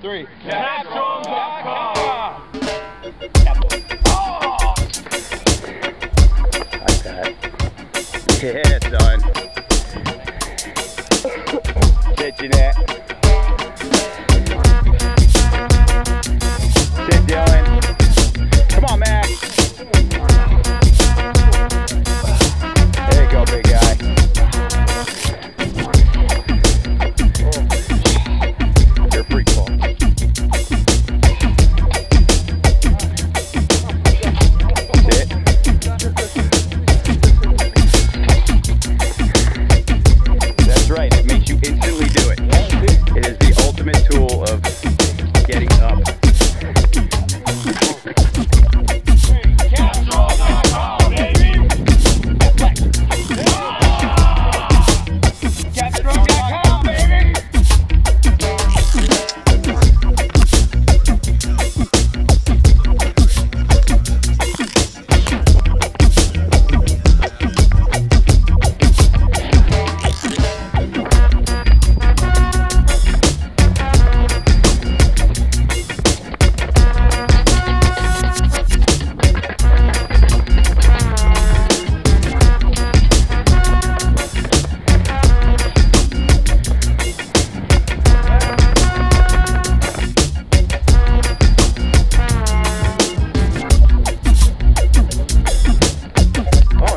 three. Capstrong.com. Like that. Yeah, son.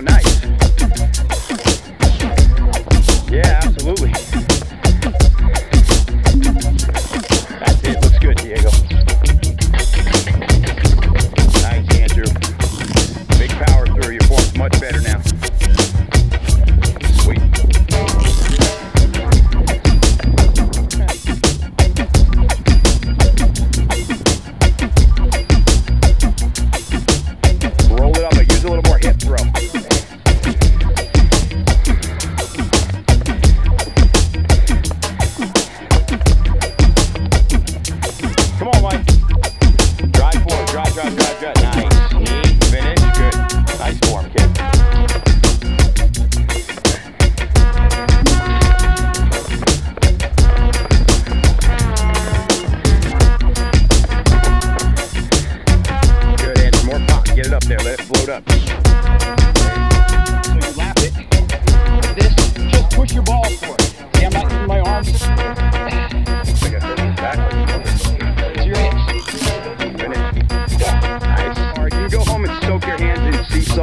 nice. Yeah, absolutely. That's it. Looks good, Diego. Nice, Andrew. Big power through. Your much better now. Come on, Mike.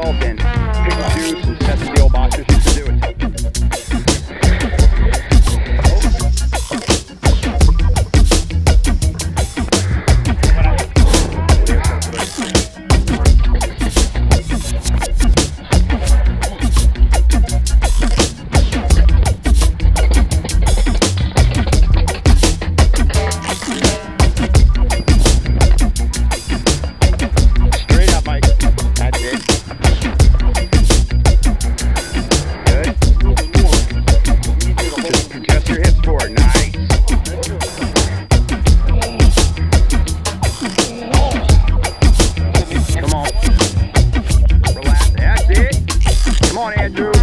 open. Come on, Andrew.